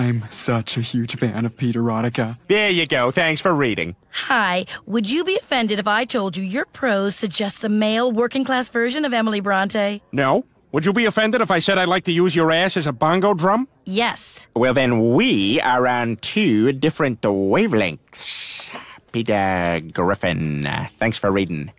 I'm such a huge fan of Peter Rodica. There you go. Thanks for reading. Hi, would you be offended if I told you your prose suggests a male working class version of Emily Bronte? No? Would you be offended if I said I'd like to use your ass as a bongo drum? Yes. Well, then we are on two different wavelengths. Peter Griffin, thanks for reading.